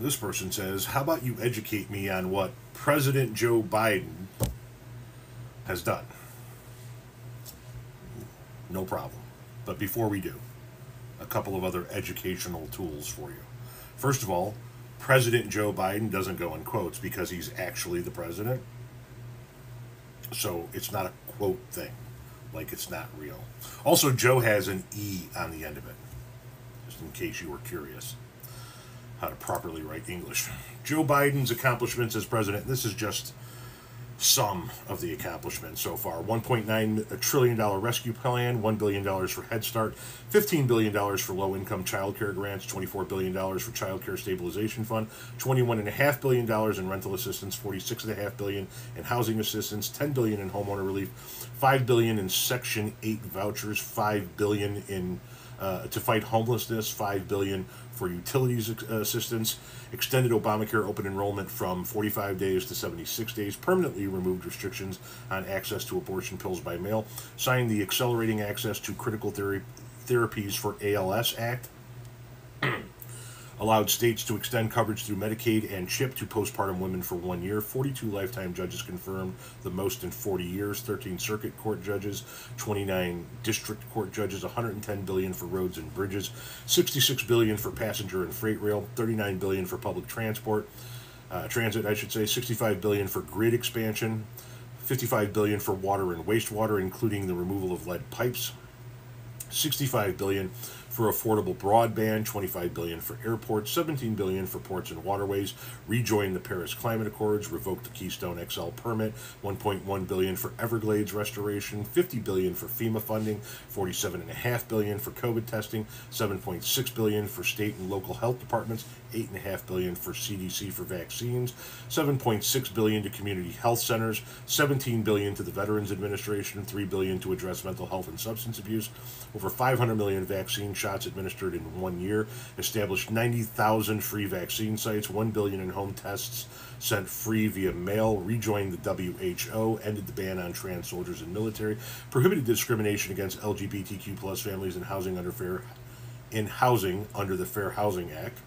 this person says, How about you educate me on what President Joe Biden has done? No problem. But before we do, a couple of other educational tools for you. First of all, President Joe Biden doesn't go in quotes because he's actually the president. So it's not a quote thing, like it's not real. Also, Joe has an E on the end of it, just in case you were curious how to properly write English. Joe Biden's accomplishments as president, this is just some of the accomplishments so far. $1.9 trillion rescue plan, $1 billion for Head Start, $15 billion for low income child care grants, $24 billion for child care stabilization fund, $21.5 billion in rental assistance, 46.5 billion in housing assistance, 10 billion in homeowner relief, 5 billion in Section 8 vouchers, 5 billion in uh, to fight homelessness, 5 billion for utilities uh, assistance, extended Obamacare open enrollment from 45 days to 76 days, permanently removed restrictions on access to abortion pills by mail, signed the Accelerating Access to Critical Therapy, Therapies for ALS Act, allowed states to extend coverage through Medicaid and CHIP to postpartum women for one year. 42 lifetime judges confirmed, the most in 40 years. 13 circuit court judges, 29 district court judges, 110 billion for roads and bridges, 66 billion for passenger and freight rail, 39 billion for public transport, uh, transit, I should say, 65 billion for grid expansion. 55 billion for water and wastewater including the removal of lead pipes 65 billion for affordable broadband, 25 billion for airports, 17 billion for ports and waterways, rejoin the Paris Climate Accords, revoke the Keystone XL permit, 1.1 billion for Everglades restoration, 50 billion for FEMA funding, 47.5 billion for COVID testing, 7.6 billion for state and local health departments, 8.5 billion for CDC for vaccines, 7.6 billion to community health centers, 17 billion to the Veterans Administration, 3 billion to address mental health and substance abuse, over 500 million vaccine shots administered in one year, established 90,000 free vaccine sites, 1 billion in home tests sent free via mail, rejoined the WHO, ended the ban on trans soldiers and military, prohibited discrimination against LGBTQ plus families in housing under fair in housing under the Fair Housing Act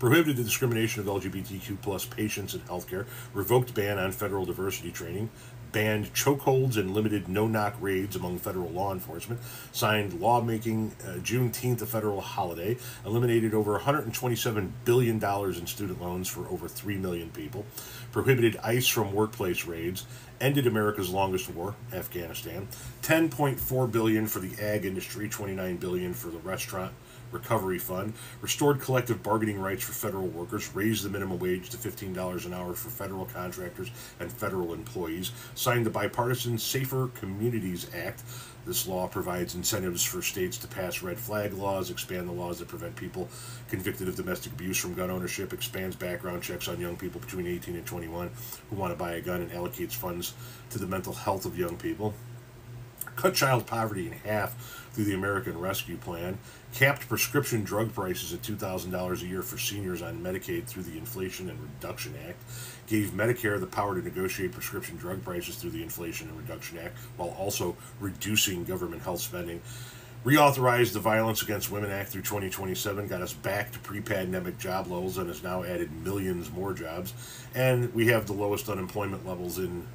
prohibited the discrimination of LGBTQ plus patients in healthcare, revoked ban on federal diversity training, banned chokeholds and limited no-knock raids among federal law enforcement, signed lawmaking uh, Juneteenth a federal holiday, eliminated over $127 billion in student loans for over 3 million people, prohibited ICE from workplace raids, ended America's longest war, Afghanistan, 10.4 billion for the ag industry, 29 billion for the restaurant Recovery Fund, restored collective bargaining rights for federal workers, raised the minimum wage to $15 an hour for federal contractors and federal employees, signed the bipartisan Safer Communities Act. This law provides incentives for states to pass red flag laws, expand the laws that prevent people convicted of domestic abuse from gun ownership, expands background checks on young people between 18 and 21 who want to buy a gun, and allocates funds to the mental health of young people cut child poverty in half through the American Rescue Plan, capped prescription drug prices at $2,000 a year for seniors on Medicaid through the Inflation and Reduction Act, gave Medicare the power to negotiate prescription drug prices through the Inflation and Reduction Act while also reducing government health spending. Reauthorized the Violence Against Women Act through 2027, got us back to pre pandemic job levels, and has now added millions more jobs. And we have the lowest unemployment levels in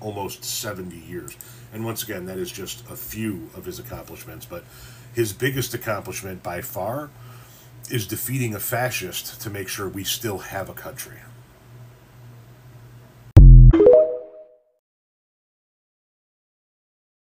almost 70 years. And once again, that is just a few of his accomplishments. But his biggest accomplishment by far is defeating a fascist to make sure we still have a country.